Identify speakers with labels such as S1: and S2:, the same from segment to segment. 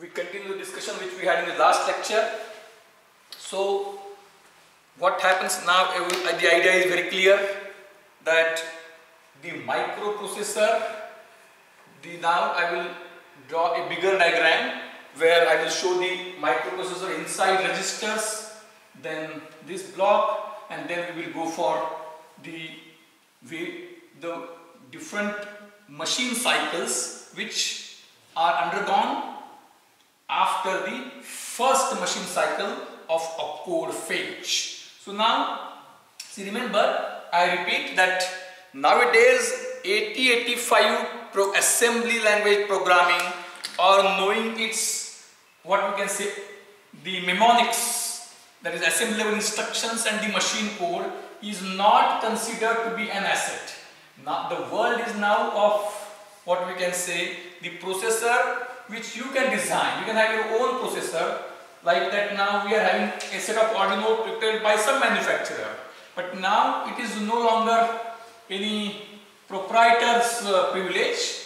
S1: we continue the discussion which we had in the last lecture. So, what happens now, the idea is very clear that the microprocessor, the now I will draw a bigger diagram where I will show the microprocessor inside registers, then this block and then we will go for the, the different machine cycles which are undergone after the first machine cycle of opcode fetch. So now, see remember, I repeat that nowadays 8085 pro assembly language programming or knowing its what we can say the mnemonics that is assembly instructions and the machine code is not considered to be an asset. Now the world is now of what we can say the processor which you can design. You can have your own processor like that now we are having a set of Arduino prepared by some manufacturer. But now it is no longer any proprietor's uh, privilege.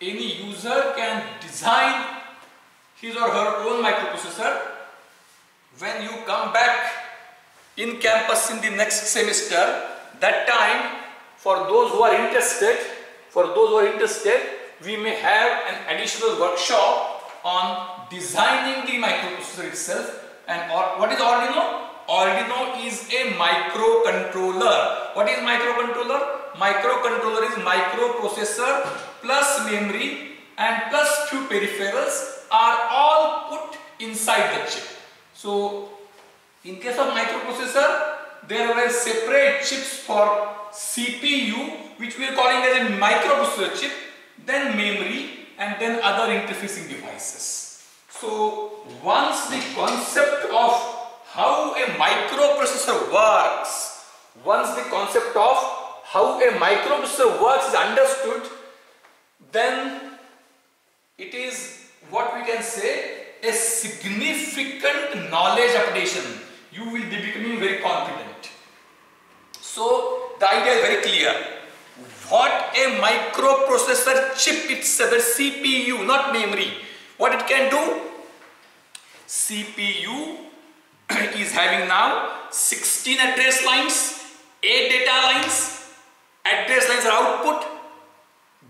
S1: Any user can design his or her own microprocessor. When you come back in campus in the next semester, that time for those who are interested, for those who are interested, we may have an additional workshop on designing the microprocessor itself and or, what is Arduino? Arduino is a microcontroller. What is microcontroller? Microcontroller is microprocessor plus memory and plus few peripherals are all put inside the chip. So in case of microprocessor there were separate chips for CPU which we are calling as a microprocessor chip then memory and then other interfacing devices. So once the concept of how a microprocessor works, once the concept of how a microprocessor works is understood, then it is what we can say a significant knowledge updation. You will be becoming very confident. So the idea is very clear what a microprocessor chip itself, the CPU, not memory, what it can do? CPU is having now 16 address lines, 8 data lines, address lines are output,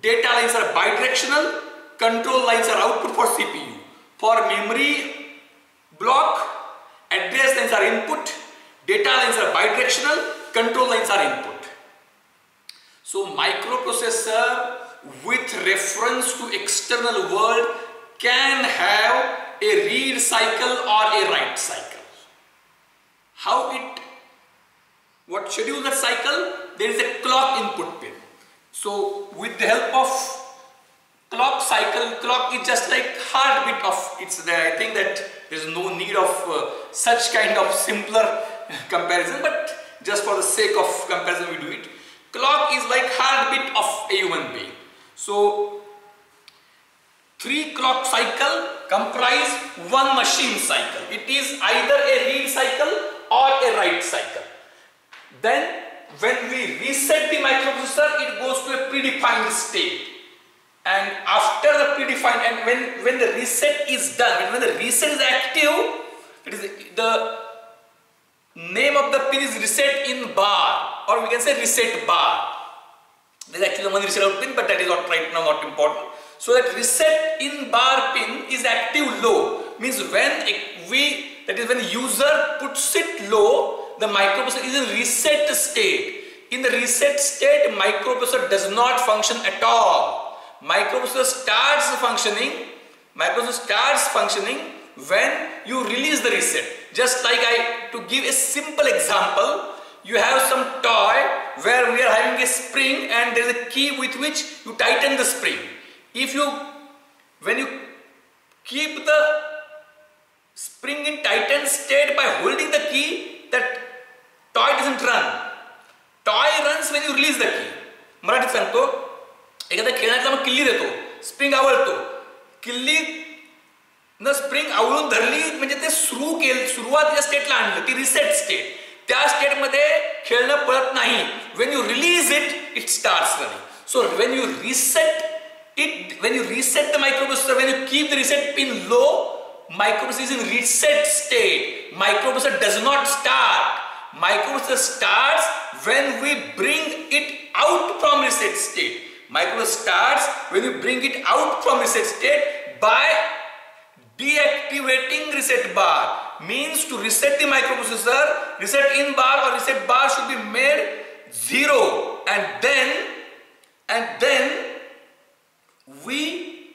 S1: data lines are bidirectional, control lines are output for CPU. For memory block, address lines are input, data lines are bidirectional, control lines are input. So microprocessor with reference to external world can have a read cycle or a write cycle. How it, what schedule that cycle? There is a clock input pin. So with the help of clock cycle, clock is just like heartbeat of it's there. I think that there is no need of uh, such kind of simpler comparison but just for the sake of comparison we do it. Clock is like heartbeat of a human being. So, three clock cycle comprise one machine cycle. It is either a read cycle or a write cycle. Then when we reset the microprocessor, it goes to a predefined state. And after the predefined, and when, when the reset is done, when the reset is active, it is the name of the pin is reset in bar or we can say reset bar. There is actually one reset out pin but that is not right now not important. So that reset in bar pin is active low means when we that is when user puts it low the microprocessor is in reset state. In the reset state microprocessor does not function at all. Microprocessor starts functioning microprocessor starts functioning when you release the reset. Just like I, to give a simple example, you have some toy where we are having a spring and there is a key with which you tighten the spring. If you, when you keep the spring in tightened state by holding the key, that toy doesn't run. Toy runs when you release the key. मराठीत सांगतो एखाद्या खेळण्यातला मग किल्ली देतो spring आवळतो किल्ली spring आवळून धरली, म्हणजे reset state त्या स्टेट मध्य खेळणं पळत नहीं. When you release it it start so when you reset it when you reset the microprocessor when you keep the reset pin low microprocessor is in reset state microprocessor does not start microprocessor starts when we bring it out from reset state microprocessor starts when you bring it out from reset state by deactivating reset bar. Means to reset the microprocessor, reset in bar or reset bar should be made zero and then and then we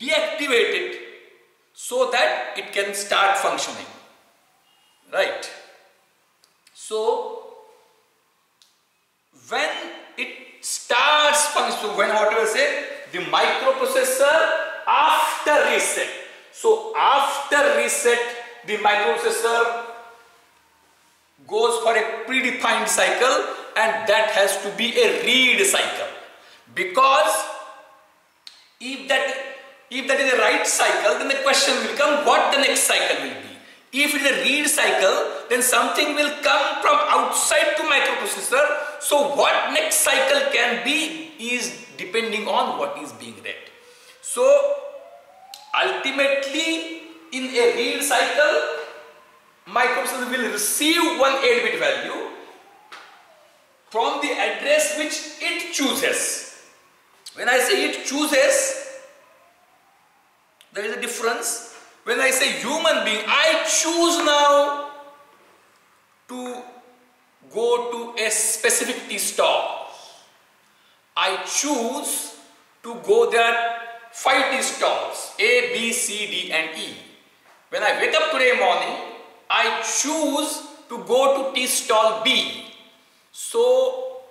S1: deactivate it so that it can start functioning right so when it starts functioning when whatever say the microprocessor after reset. So after reset the microprocessor goes for a predefined cycle and that has to be a read cycle. Because if that if that is a write cycle then the question will come what the next cycle will be if it is a read cycle then something will come from outside to microprocessor so what next cycle can be is depending on what is being read so ultimately in a read cycle microprocessor will receive one 8 bit value from the address which it chooses. When I say it chooses, there is a difference. When I say human being, I choose now to go to a specific tea stall. I choose to go there five tea stalls A, B, C, D and E. When I wake up today morning, I choose to go to tea stall B. So,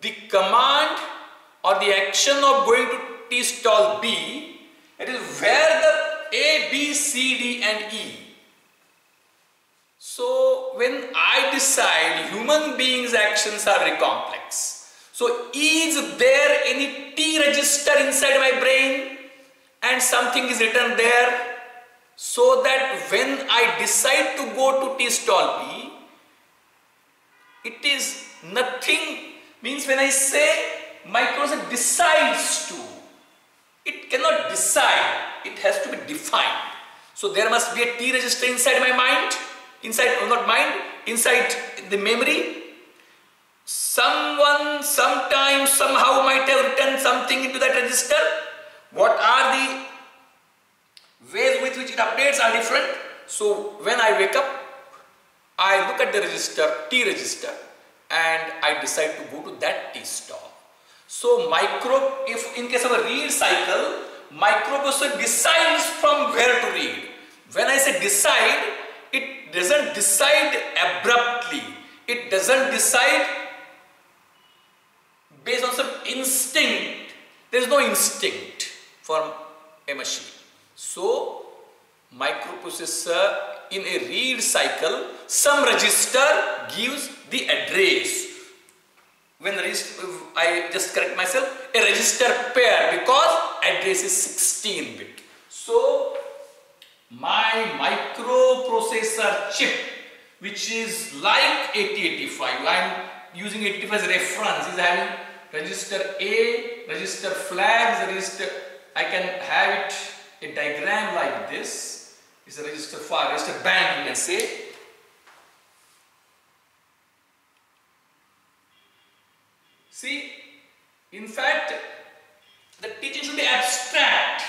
S1: the command or the action of going to tea stall B, it is where the A, B, C, D and E. So, when I decide human beings actions are very complex. So, is there any T register inside my brain and something is written there so that when I decide to go to tea stall B, it is nothing means when I say microprocessor decides to, it cannot decide, it has to be defined. So there must be a T register inside my mind, inside, oh, not mind, inside the memory. Someone, sometime, somehow might have written something into that register. What are the ways with which it updates are different. So when I wake up, I look at the register, T register and I decide to go to that tea stall. So micro, if in case of a read cycle, microprocessor decides from where to read. When I say decide, it doesn't decide abruptly. It doesn't decide based on some instinct. There is no instinct for a machine. So microprocessor in a read cycle, some register gives the address. When I just correct myself, a register pair because address is 16 bit. So, my microprocessor chip, which is like 8085, I am using 8085 as reference, is having register A, register flags, register, I can have it a diagram like this is a register file, register bank you can say. See, in fact, the teaching should be abstract,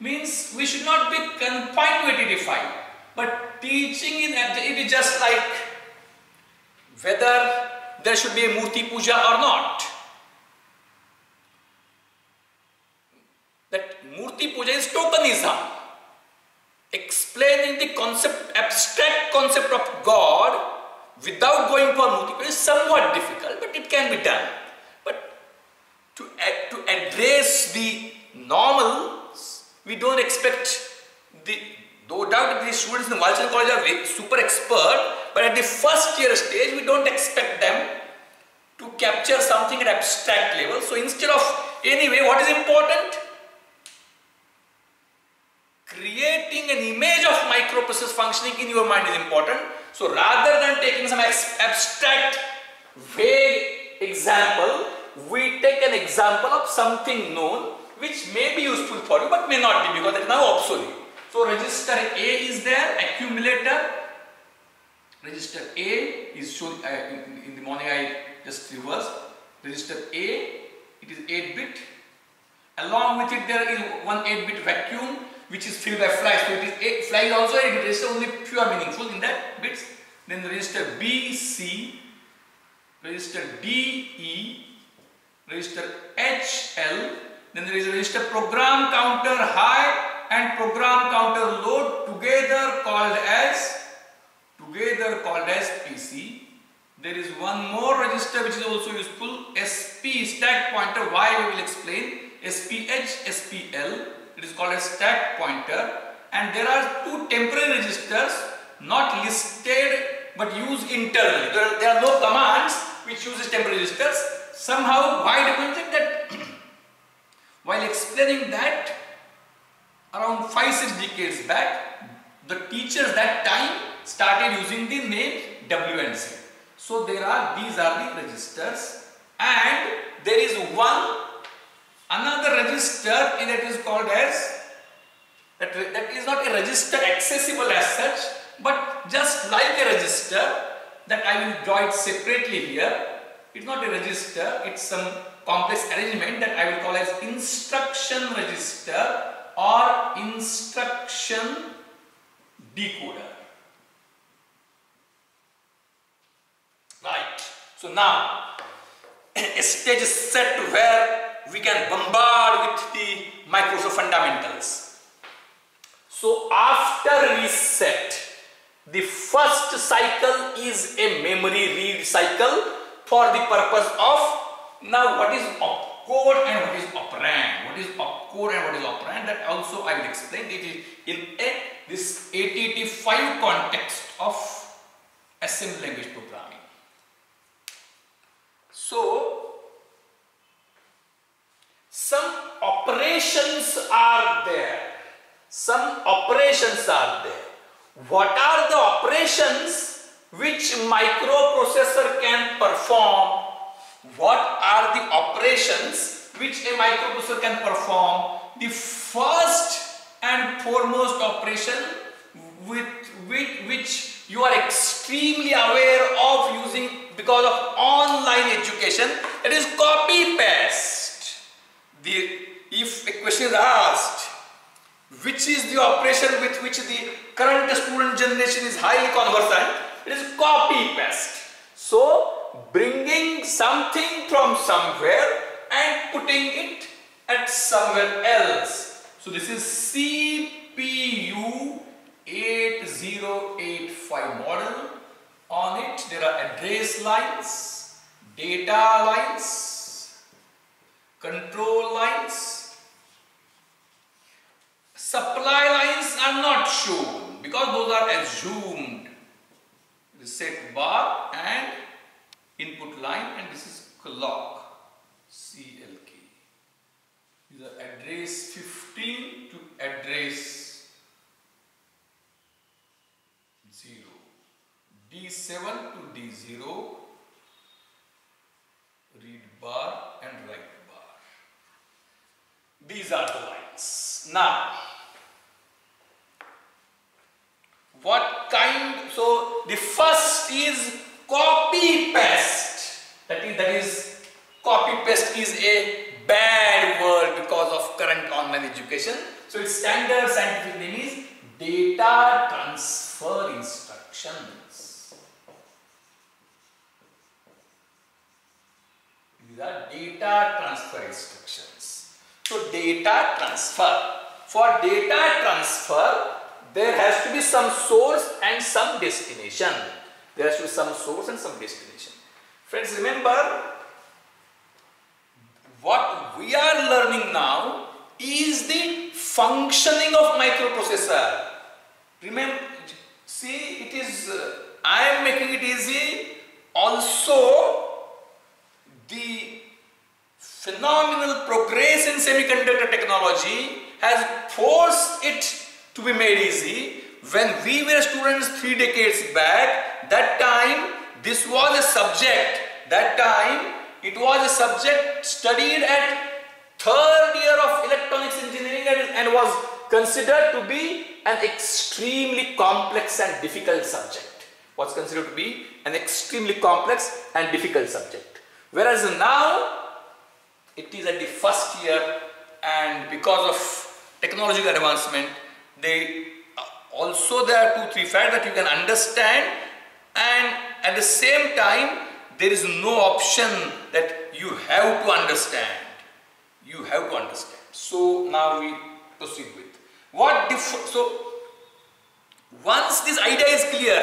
S1: means we should not be confined to 85, but teaching in it is just like whether there should be a Murti Puja or not. That Murti Puja is tokenism explaining the concept, abstract concept of God without going for Murti is somewhat difficult, but it can be done. To, to address the normals, we don't expect the, no doubt the students in the College are super expert, but at the first year stage, we don't expect them to capture something at abstract level. So instead of, anyway, what is important? creating an image of microprocess functioning in your mind is important. So rather than taking some abstract vague example, we take an example of something known which may be useful for you but may not be because it is now obsolete. So register A is there, accumulator. Register A is shown uh, in, in, the morning I just reversed. Register A, it is 8 bit. Along with it there is one 8 bit vacuum which is filled by flash. So it is eight, flash also 8 bit register only are meaningful in that bits. Then register B, C, register D, E, register H, L, then there is a register program counter high and program counter low together called as together called as PC. There is one more register which is also useful SP stack pointer why we will explain SPH SPL it is called as stack pointer and there are two temporary registers not listed but used internally. There are, there are no commands which uses temporary registers. Somehow why do you think that while explaining that around 5-6 decades back, the teachers that time started using the name WNC. So there are, these are the registers and there is one another register that is called as, that, that is not a register accessible as such, but just like a register that I will draw it separately here. It's not a register, it's some complex arrangement that I will call as instruction register or instruction decoder. Right. So now a stage is set where we can bombard with the Microsoft fundamentals. So after reset, the first cycle is a memory read cycle for the purpose of now what is opcode and what is operand? What is opcode and what is operand? That also I will explain. It is in a, this 8085 context of assembly language programming. So, some operations are there. Some operations are there. What are the operations which microprocessor can perform what are the operations which a microprocessor can perform? The first and foremost operation with, with which you are extremely aware of using because of online education it is copy paste. The, if a question is asked which is the operation with which the current student generation is highly conversant, it is copy paste. So bringing something from somewhere and putting it at somewhere else. So this is CPU 8085 model. On it there are address lines, data lines, control lines. Supply lines are not shown because those are assumed. Set bar and input line and this is clock CLK. These are address 15 to address 0. D7 to D0 read bar and write bar. These are the lines. Now, what kind, so the first is copy paste. That is that is copy paste is a bad word because of current online education. So its standard scientific name is data transfer instructions. These are data transfer instructions. So data transfer. For data transfer there has to be some source and some destination there has to be some source and some destination. Friends, remember what we are learning now is the functioning of microprocessor. Remember, see, it is, uh, I am making it easy. Also, the phenomenal progress in semiconductor technology has forced it to be made easy. When we were students three decades back, that time this was a subject that time it was a subject studied at third year of electronics engineering and, and was considered to be an extremely complex and difficult subject. Was considered to be an extremely complex and difficult subject. Whereas now it is at the first year and because of technological advancement they uh, also there are two three facts that you can understand and at the same time there is no option that you have to understand. You have to understand. So now we proceed with. What so once this idea is clear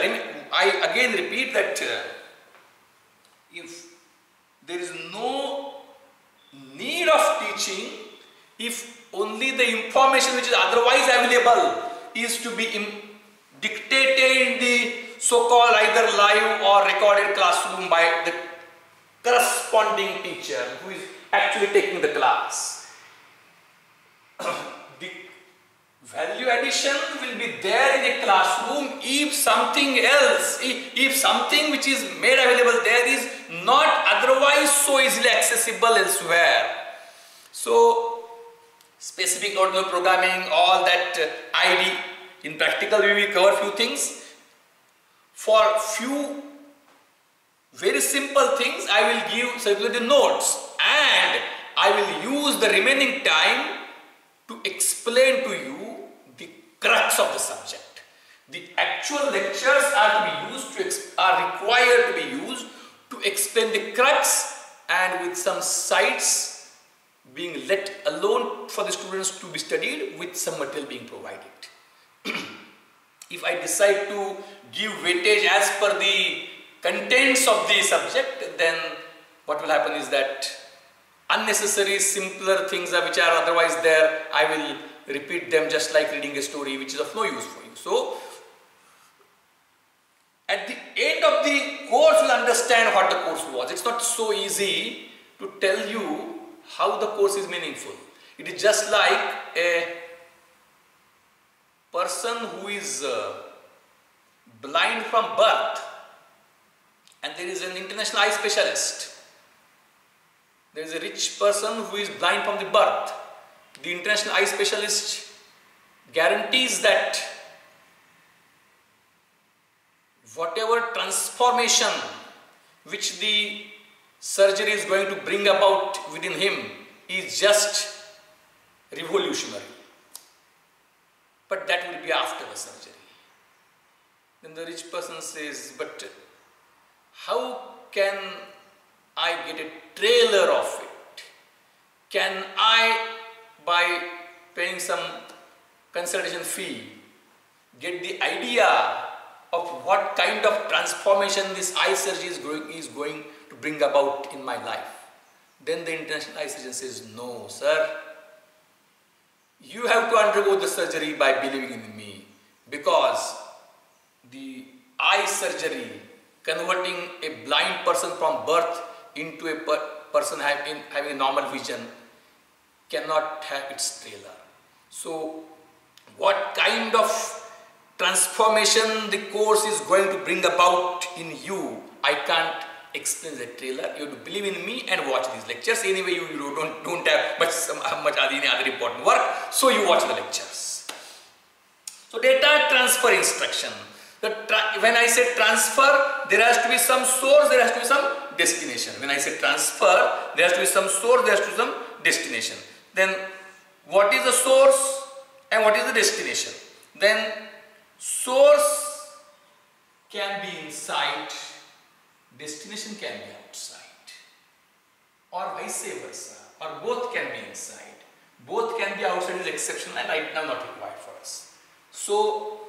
S1: i again repeat that uh, if there is no need of teaching if only the information which is otherwise available is to be dictated in the so-called either live or recorded classroom by the corresponding teacher who is actually taking the class. the value addition will be there in the classroom if something else, if, if something which is made available there is not otherwise so easily accessible elsewhere. So, specific Arduino programming, all that uh, ID, in practical we will cover few things. For few very simple things I will give circulated notes and I will use the remaining time to explain to you the crux of the subject. The actual lectures are to be used to are required to be used to explain the crux and with some sites being let alone for the students to be studied with some material being provided. if I decide to give weightage as per the contents of the subject, then what will happen is that unnecessary simpler things which are otherwise there, I will repeat them just like reading a story which is of no use for you. So, at the end of the course you will understand what the course was. It's not so easy to tell you how the course is meaningful. It is just like a person who is uh, blind from birth and there is an international eye specialist. There is a rich person who is blind from the birth. The international eye specialist guarantees that whatever transformation which the surgery is going to bring about within him is just revolutionary. But that will be after the surgery. Then the rich person says, but how can I get a trailer of it? Can I, by paying some consultation fee, get the idea of what kind of transformation this eye surgery is going, is going to bring about in my life? Then the international eye surgeon says, no, sir, you have to undergo the surgery by believing in me because the eye surgery converting a blind person from birth into a per person having, having a normal vision cannot have its trailer. So what kind of transformation the course is going to bring about in you, I can't explain the trailer. You have to believe in me and watch these lectures. Anyway, you, you don't, don't have much, some, uh, much other important work, so you watch the lectures. So data transfer instruction. The when I say transfer, there has to be some source, there has to be some destination. When I say transfer, there has to be some source, there has to be some destination. Then what is the source and what is the destination? Then source can be inside, can be outside or vice versa or both can be inside. Both can be outside is exceptional and right now not required for us. So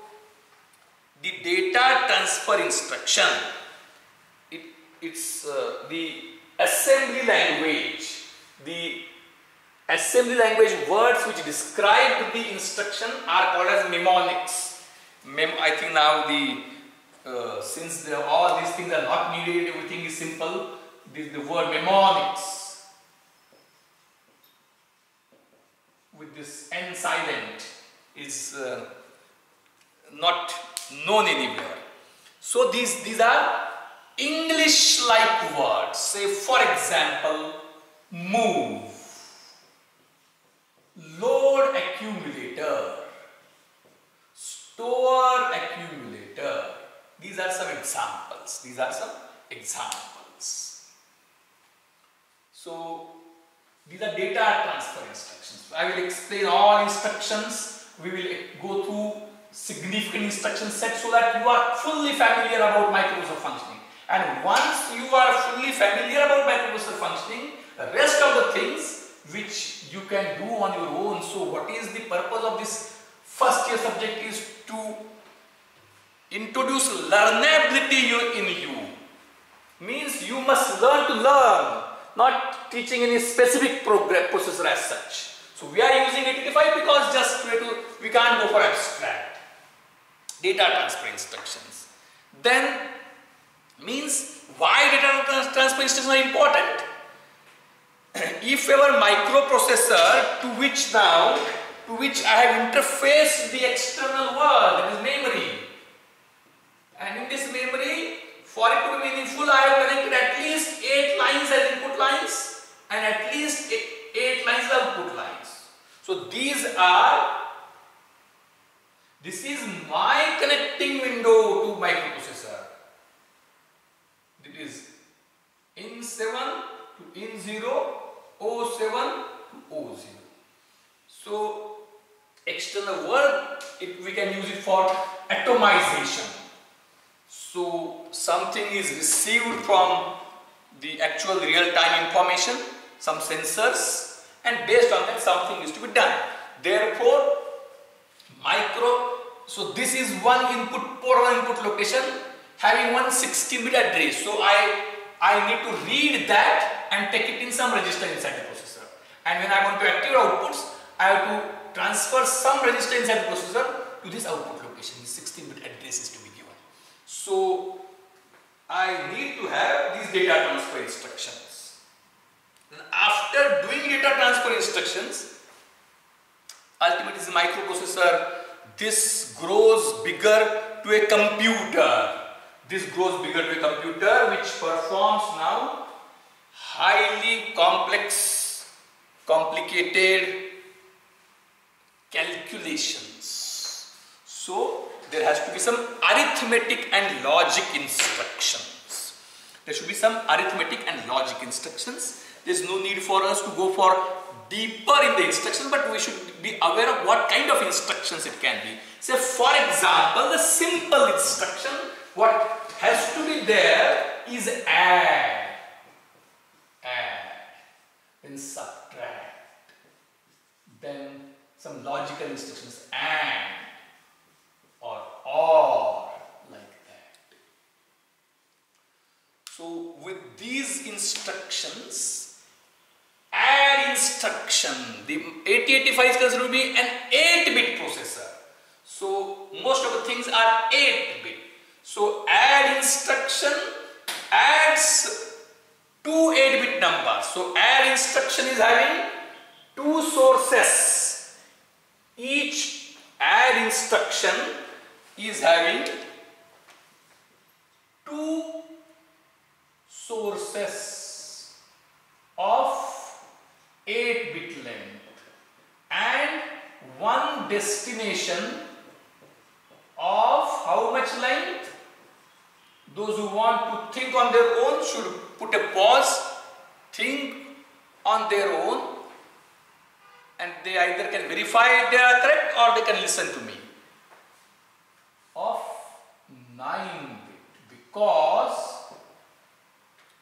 S1: the data transfer instruction, it, it's uh, the assembly language, the assembly language words which describe the instruction are called as mnemonics. Mem I think now the, uh, since the, all these things are not needed, everything is simple, the, the word mnemonics with this n silent is uh, not known anywhere. So these, these are English like words. Say for example, move, load accumulator, store accumulator. These are some examples. These are some examples. So these are data transfer instructions. I will explain all instructions. We will go through significant instruction set so that you are fully familiar about microprocessor functioning. And once you are fully familiar about microprocessor functioning, the rest of the things which you can do on your own. So what is the purpose of this first year subject is to introduce learnability in you. Means you must learn to learn, not teaching any specific processor as such. So we are using 85 because just we can't go for abstract data transfer instructions. Then means why data transfer instructions are important? if our microprocessor to which now to which I have interfaced the external world that is memory and in this memory for it to be meaningful I have connected at least 8 lines as input lines and at least 8 lines as output lines. So these are this is my connecting window to microprocessor. It is in 7 to in 0 O7 to O0. So external word, it, we can use it for atomization. So something is received from the actual real-time information, some sensors and based on that something is to be done. Therefore, micro, so this is one input port input location having one 16-bit address. So I, I need to read that and take it in some register inside the processor. And when I want to activate outputs, I have to transfer some register inside the processor to this output location. This 16-bit address is to be given. So I need to have these data transfer instructions. Then after doing data transfer instructions, ultimately the microprocessor, this grows bigger to a computer. This grows bigger to a computer which performs now highly complex, complicated calculations. So, there has to be some arithmetic and logic instructions. There should be some arithmetic and logic instructions. There is no need for us to go for deeper in the instructions, but we should be aware of what kind of instructions it can be. Say, for example, the simple instruction, what has to be there is add then subtract, then some logical instructions and or or like that. So with these instructions, add instruction, the 8085 is considered to be an 8-bit processor. So most of the things are 8-bit. So add instruction adds two 8-bit numbers. So add instruction is having two sources. Each add instruction is having two sources of 8-bit length and one destination of how much length? Those who want to think on their own should put a pause, think on their own and they either can verify are correct or they can listen to me. Of 9 bit because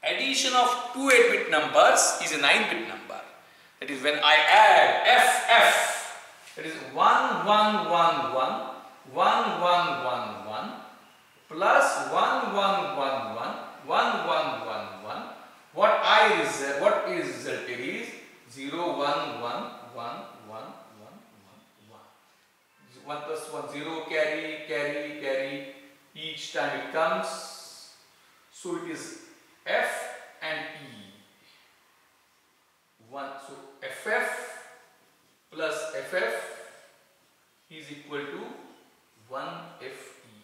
S1: addition of two 8 bit numbers is a 9 bit number. That is when I add FF that is 1 1 1 1 1 1 1 1 plus 1 1 1 1 1 1 1 what I is what is resulted is 0 1 1 1 1 1 1 1 plus 1 0 carry carry carry each time it comes so it is F and E 1 so FF plus FF is equal to 1 FE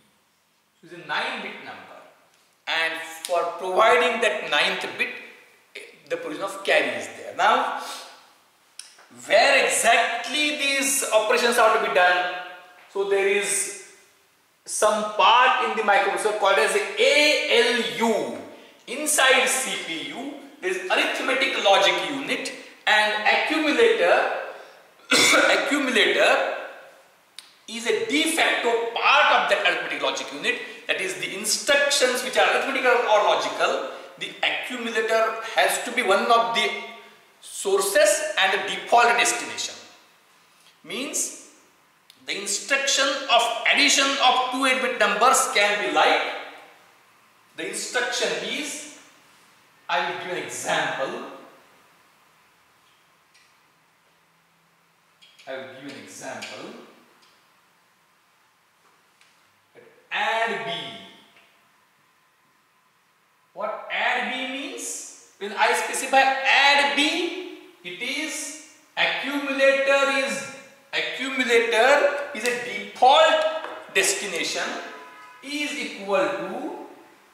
S1: so it's a 9 bit number and for providing that ninth bit, the position of carry is there. Now, where exactly these operations are to be done? So there is some part in the microprocessor called as ALU. Inside CPU, there is arithmetic logic unit and accumulator. accumulator is a de facto part of that arithmetic logic unit that is the instructions which are arithmetical or logical the accumulator has to be one of the sources and the default destination means the instruction of addition of two 8-bit numbers can be like the instruction is I will give an example I will give an example add B. What add B means? When I specify add B, it is accumulator is accumulator is a default destination is equal to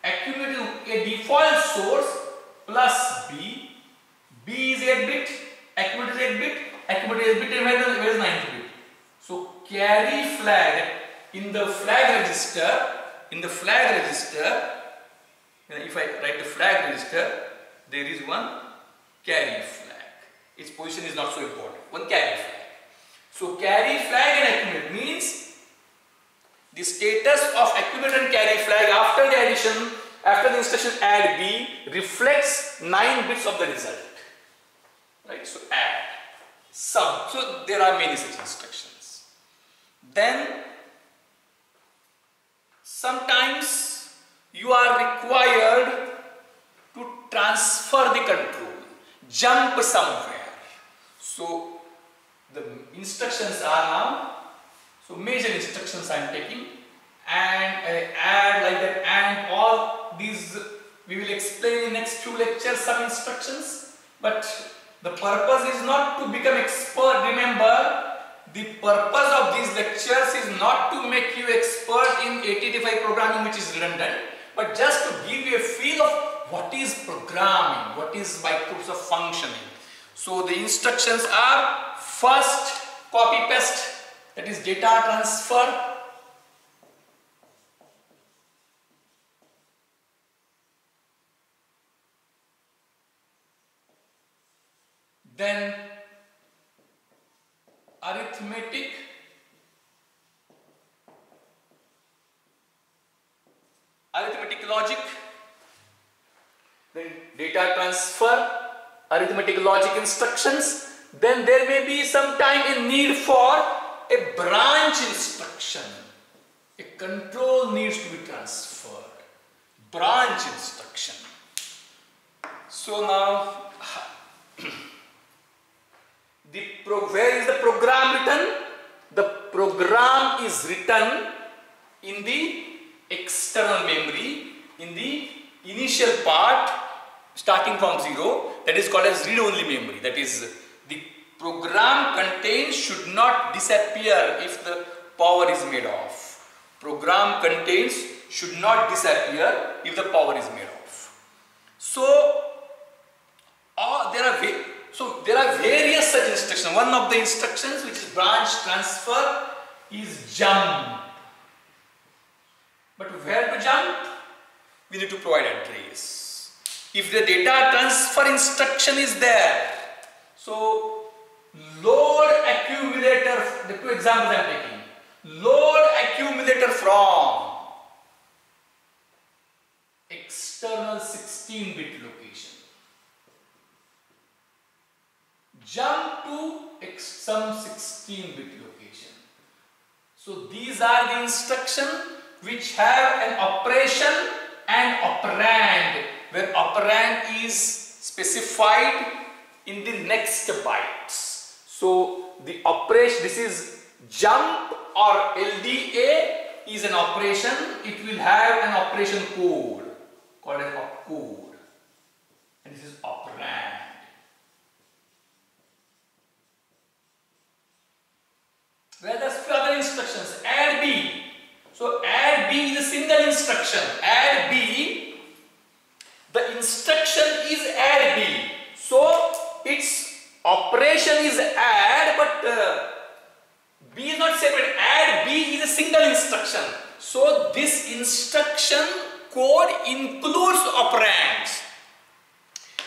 S1: accumulator a default source plus B. B is 8 bit, accumulator is 8 bit, accumulator is 8 bit, where is 9 bit? So carry flag in the flag register, in the flag register, if I write the flag register, there is one carry flag. Its position is not so important. One carry flag. So carry flag and accumulate means the status of accumulate and carry flag after the addition, after the instruction add B reflects 9 bits of the result. Right? So add, sum. So there are many such instructions. Then Sometimes you are required to transfer the control, jump somewhere. So the instructions are now, so major instructions I am taking and uh, add like that and all these we will explain in next few lectures some instructions but the purpose is not to become expert remember the purpose of these lectures is not to make you expert in 8085 programming which is redundant, but just to give you a feel of what is programming, what is microprocessor functioning. So the instructions are first copy paste that is data transfer. Then arithmetic. Arithmetic logic. Then data transfer. Arithmetic logic instructions then there may be some time a need for a branch instruction. A control needs to be transferred. Branch instruction. So now the where is the program written? The program is written in the external memory in the initial part starting from 0 that is called as read-only memory that is program contains should not disappear if the power is made off. Program contains should not disappear if the power is made off. So, uh, there are so there are various such instructions. One of the instructions which is branch transfer is jump. But where to jump? We need to provide address. If the data transfer instruction is there, so load accumulator, the two examples I am taking, load accumulator from external 16 bit location jump to some 16-bit location. So these are the instruction which have an operation and operand where operand is specified in the next bytes. So the operation, this is jump or LDA is an operation, it will have an operation code called an opcode. And this is operand. Where there's few other instructions, add B. So add B is a single instruction. Add B, the instruction is add B. So it's operation is add but uh, B is not separate. Add B is a single instruction. So this instruction code includes operands.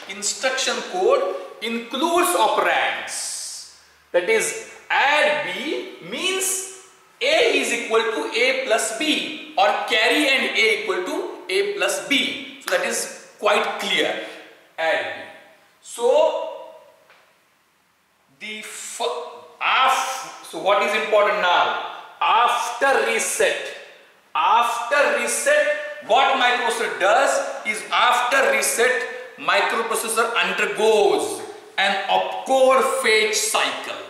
S1: Instruction code includes operands. That is add B means A is equal to A plus B or carry and A equal to A plus B. So that is quite clear. Add B. So the af so what is important now? After reset, after reset, what microprocessor does is after reset, microprocessor undergoes an opcode fetch cycle.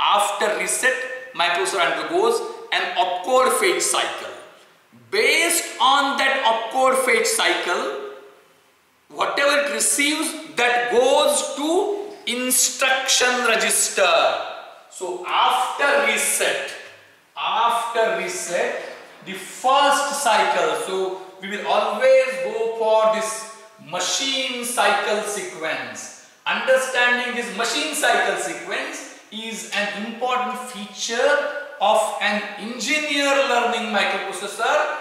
S1: After reset, microprocessor undergoes an opcode fetch cycle. Based on that opcode fetch cycle, whatever it receives that goes to instruction register. So after reset, after reset, the first cycle, so we will always go for this machine cycle sequence. Understanding this machine cycle sequence is an important feature of an engineer learning microprocessor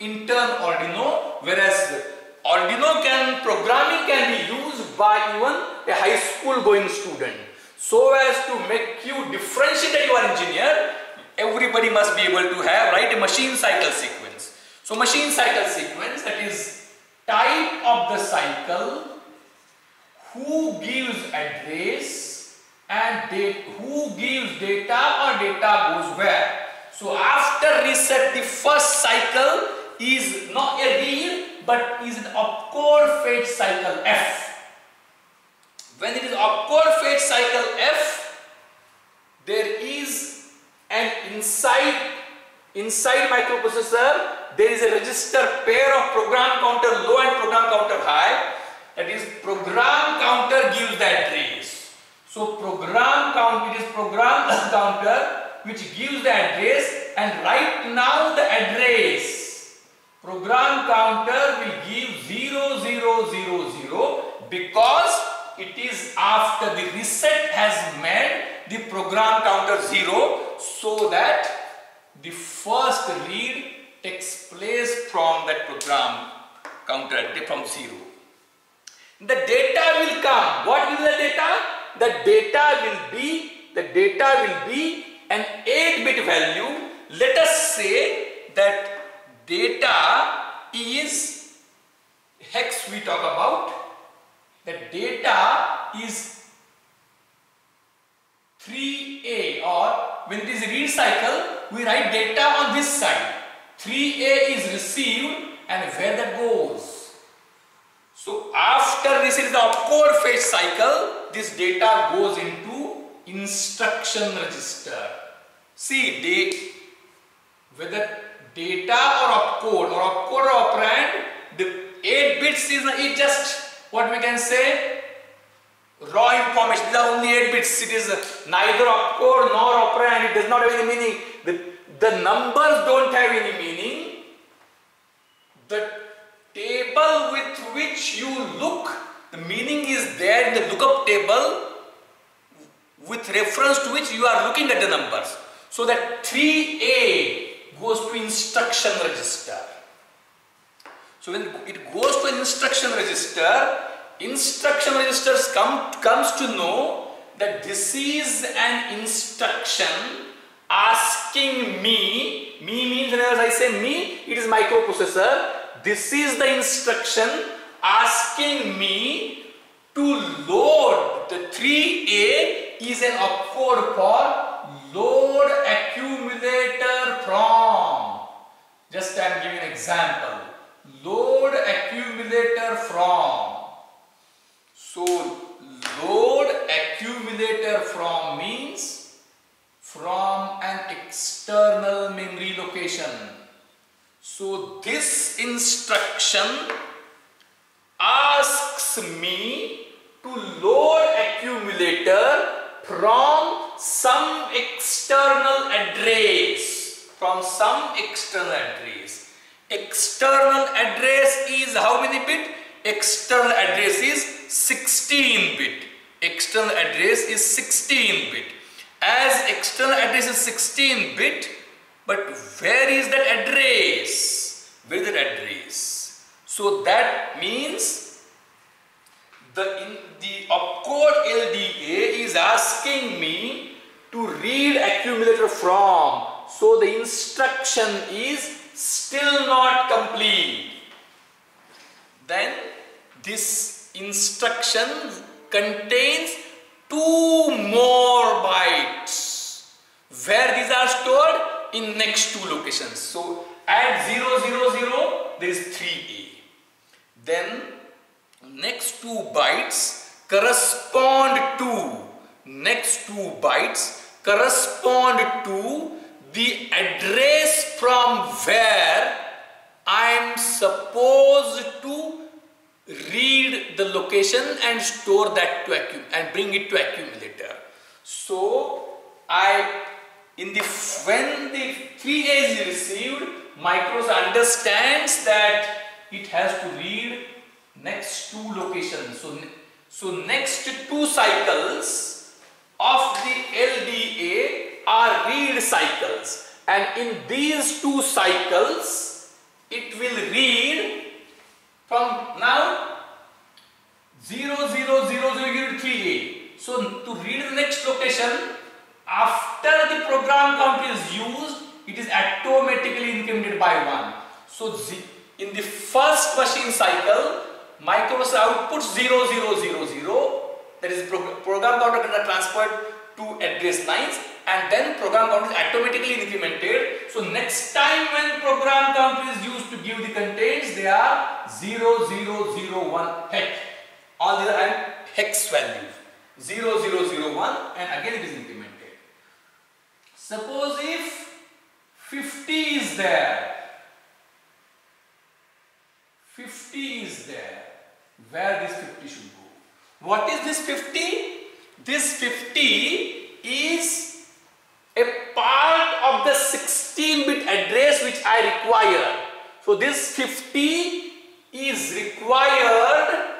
S1: in turn Arduino whereas Arduino can programming can be used by even a high school going student. So as to make you differentiate that you are engineer, everybody must be able to have right a machine cycle sequence. So machine cycle sequence that is type of the cycle, who gives address and who gives data or data goes where. So after reset the first cycle is not a real but is an opcode fetch cycle F. When it is opcode fetch cycle F, there is an inside inside microprocessor there is a register pair of program counter low and program counter high. That is program counter gives that address. So program count it is program counter which gives the address and right now the address. Program counter will give 0000 because after the reset has made the program counter 0 so that the first read takes place from that program counter from 0. The data will come. What is the data? The data will be the data will be an 8 bit value. Let us say that data is hex we talk about the data is 3a or when it is read cycle we write data on this side. 3a is received and where that goes. So after this is the opcode fetch cycle this data goes into instruction register. See the whether data or opcode or opcode or operand, the 8 bits is just what we can say raw information. These are only 8 bits. It is neither opcode nor operand. It does not have any meaning. The, the numbers don't have any meaning. The table with which you look, the meaning is there in the lookup table with reference to which you are looking at the numbers. So that 3A goes to instruction register. So when it goes to instruction register, instruction registers come, comes to know that this is an instruction asking me, me means whenever I say me, it is microprocessor. This is the instruction asking me to load the 3A is an opcode for load accumulator from. Just I am giving an example. Load accumulator from. So load accumulator from means from an external memory location. So this instruction asks me to load accumulator from some external address from some external address external address is how many bit external address is 16 bit. External address is 16 bit. As external address is 16 bit but where is that address? Where is that address? So that means the in the opcode LDA is asking me to read accumulator from. So the instruction is still not complete then this instruction contains two more bytes where these are stored in next two locations. So at 0, 0, 0 there is 3A. Then next two bytes correspond to next two bytes correspond to the address from where I am supposed to read the location and store that to and bring it to accumulator. So I in the when the 3A is received, Micros understands that it has to read next two locations. So, so next two cycles of the LDA are read cycles and in these two cycles it will read from now 0, 0, 0, 0, 0 3A. So to read the next location, after the program count is used, it is automatically incremented by 1. So in the first machine cycle, microprocessor outputs 0, 0, 0, 0. That is program counter can transferred to address lines and then program count is automatically incremented. So next time when program count is used to give the contents, they are 0, 0, 0, 1 hex. All these are hex values. 0, 0, 0, 1 and again it is incremented. Suppose if 50 is there, 50 is there, where this 50 should go? What is this 50? This 50 is a part of the 16-bit address which I require. So this 50 is required,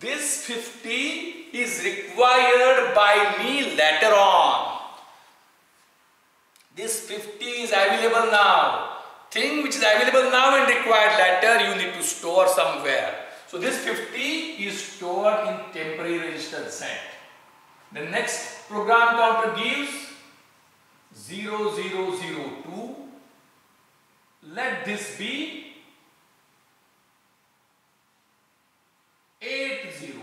S1: this 50 is required by me later on. This 50 is available now. Thing which is available now and required later you need to store somewhere. So this 50 is stored in temporary register set. The next program counter gives 0002 let this be 80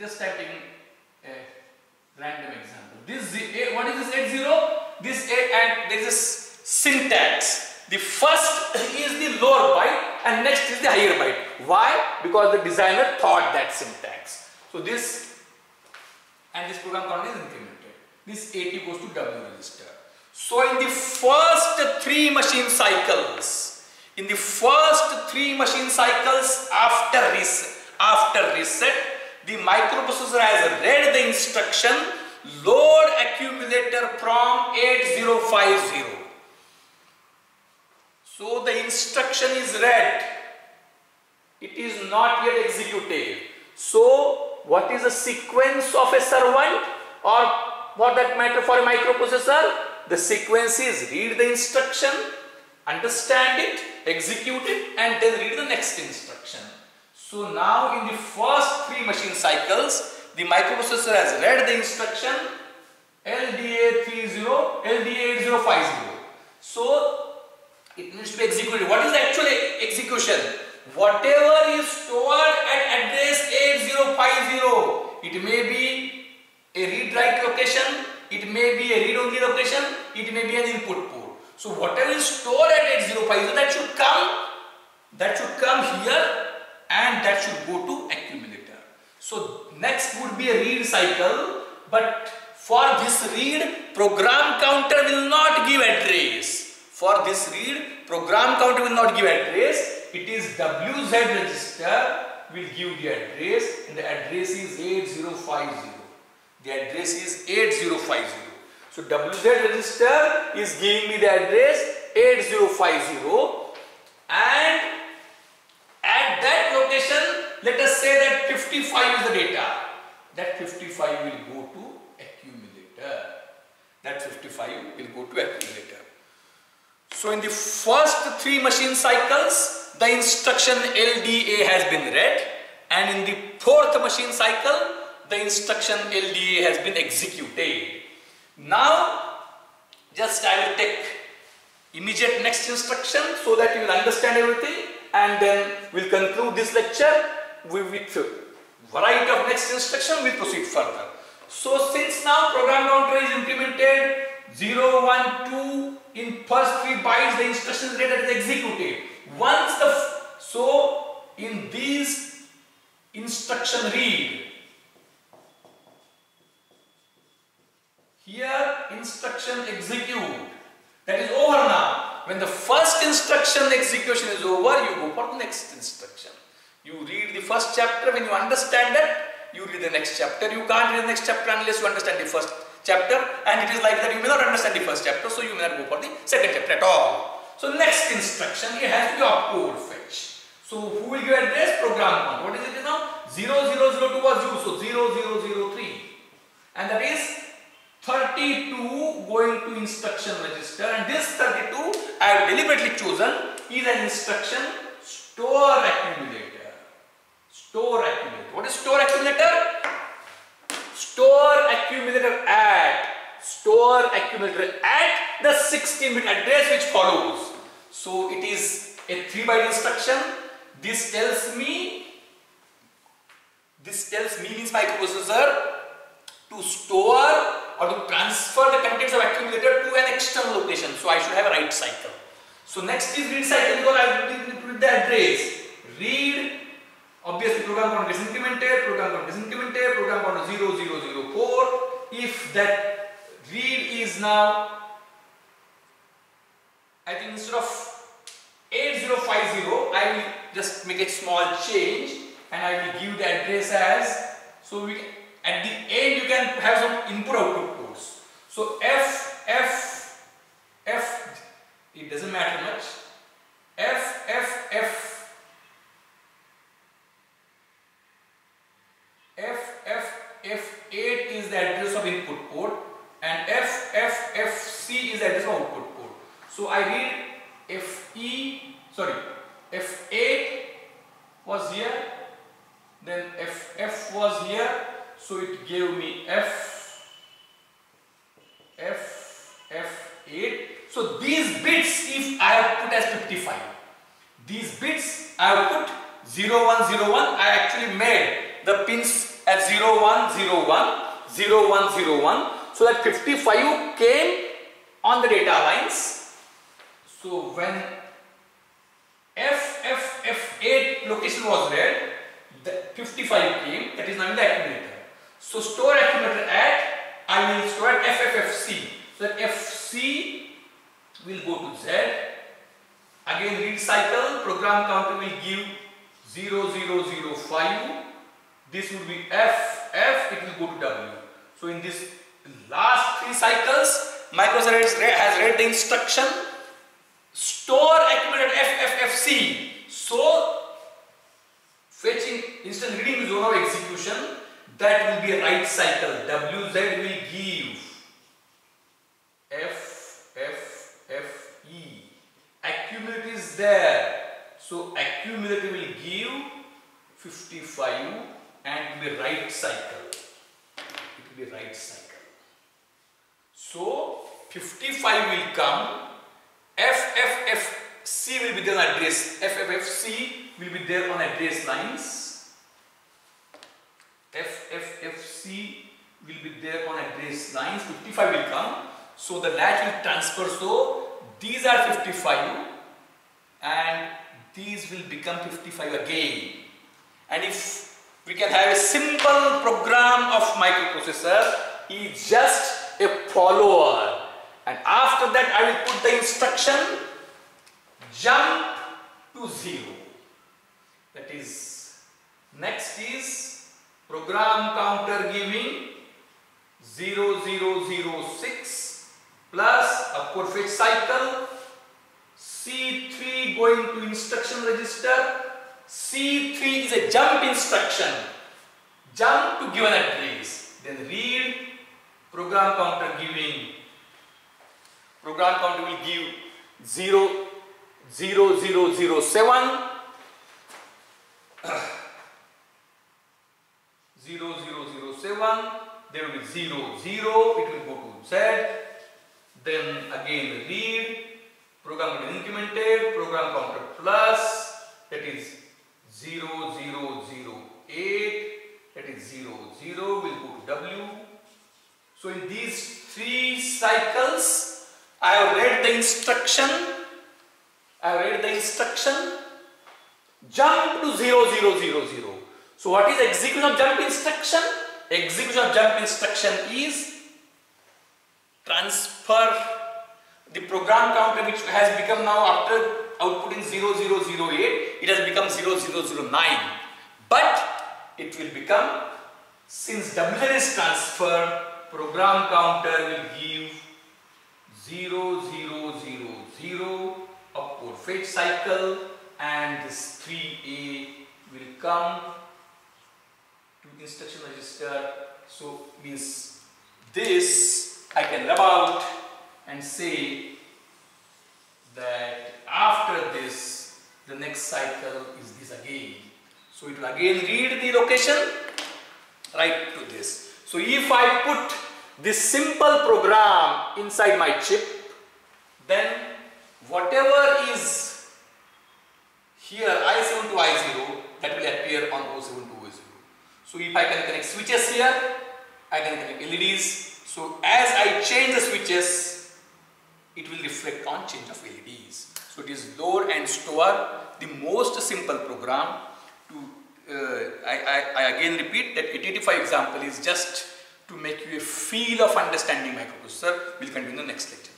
S1: just typing a random example. This what is this 80 this 8 and there is a syntax. The first is the lower byte and next is the higher byte. Why? Because the designer thought that syntax. So this and this program count is incremented. This 80 goes to w register so in the first three machine cycles, in the first three machine cycles after reset, after reset, the microprocessor has read the instruction load accumulator from 8050. So the instruction is read. It is not yet executed. So what is the sequence of a servant or for that matter for a microprocessor? The sequence is read the instruction, understand it, execute it and then read the next instruction. So now in the first three machine cycles, the microprocessor has read the instruction LDA30, LDA8050. So it needs to be executed. What is the actual execution? Whatever is stored at address 8050, it may be a read-write location, it may be a read-only location, it may be an input port. So whatever is stored at 8050 that should come, that should come here and that should go to accumulator. So next would be a read cycle but for this read program counter will not give address. For this read program counter will not give address. It is WZ register will give the address and the address is 8050. The address is 8050. So WZ register is giving me the address 8050 and at that location let us say that 55 is the data. That 55 will go to accumulator. that 55 will go to accumulator. So in the first three machine cycles, the instruction LDA has been read and in the fourth machine cycle, the instruction LDA has been executed. Now, just I will take immediate next instruction so that you will understand everything and then we'll conclude this lecture with, variety of next instruction we'll proceed further. So since now program counter is implemented 0, 1, 2 in first 3 bytes the instruction data is executed. Once the so in these instruction read here instruction execute that is over now. When the first instruction execution is over, you go for the next instruction. You read the first chapter, when you understand that, you read the next chapter. You can't read the next chapter unless you understand the first chapter and it is like that you may not understand the first chapter, so you may not go for the second chapter at all. So next instruction, it has to be opcode fetch. So who will give address? Program 1. What is it now? 0002 was used, so 0003. And that is 32 going to instruction register and this 32 I have deliberately chosen is an instruction store accumulator. Store accumulator. What is store accumulator? Store accumulator at store accumulator at the 16 bit address which follows. So it is a 3 byte instruction. This tells me this tells me means microprocessor to store or to transfer the contents of accumulator to an external location. So I should have a write cycle. So next is read cycle because I will put the address. Read, obviously program counter is incremented, program counter is incremented, program counter 0004. If that read is now, I think instead of 8050, I will just make a small change and I will give the address as, so we can, at the end you can have some input output ports. So F, F, F, it doesn't matter much. F, F, F, F, F, F8 is the address of input port and F, F, Fc is the address of output port. So I read Fe, sorry, F8 was here, then FF was here, so it gave me F, F, F8. So these bits, if I have put as 55, these bits I have put 0101, I actually made the pins at 0101, 0101, so that 55 came on the data lines. So when FFF8 location was read, the 55 came, that is now in the accumulator. So store accumulator at, I will store at FFFC. So FC will go to Z. Again read cycle, program counter will give 0005. This will be F, F, it will go to W. So in this last three cycles, microservice has read the instruction store accumulator FFFC. So fetching instant reading zone of execution that will be write cycle. WZ will give F, F, F, E. Accumulator is there. So accumulator will give 55 and it will be write cycle. It will be write cycle. So 55 will come. FFFC will be there on address. FFFC will be there on address lines. FFFC will be there on address lines, 55 will come. So the latch will transfer, so these are 55 and these will become 55 again. And if we can have a simple program of microprocessor, is just a follower. And after that I will put the instruction jump to 0. That is, next is program counter giving 0006 plus opcode fetch cycle? C3 going to instruction register. C3 is a jump instruction. Jump to given address. Then read program counter giving. Program counter will give 0 0 0 0 7 0 0 0 7 there will be 0 0 it will go to z. Then again read program will be incremented. Program counter plus. That is 0 0 0 8 that is 0 0 will go to w. So in these three cycles I have read the instruction. I have read the instruction. Jump to 0 0 0 0 so what is execution of jump instruction? Execution of jump instruction is transfer the program counter which has become now after outputting 0008 it has become 0009 but it will become since WZ is transfer program counter will give 0000 opcode fetch cycle and this 3A will come instruction register so means this I can rub out and say that after this the next cycle is this again. So it will again read the location right to this. So if I put this simple program inside my chip then whatever is here I7 to I0 that will appear on O7 to O0 so if I can connect switches here I can connect LEDs so as I change the switches it will reflect on change of LEDs so it is load and store the most simple program to uh, I, I, I again repeat that 8085 example is just to make you a feel of understanding microprocessor. We'll continue in the next lecture.